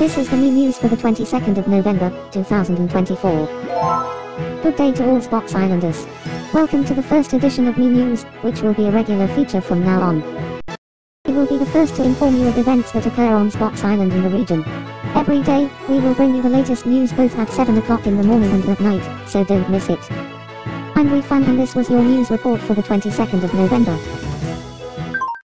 This is the Mii News for the 22nd of November, 2024. Good day to all Spox Islanders. Welcome to the first edition of Mii News, which will be a regular feature from now on. We will be the first to inform you of events that occur on Spox Island and the region. Every day, we will bring you the latest news both at 7 o'clock in the morning and at night, so don't miss it. I'm Refan and this was your news report for the 22nd of November.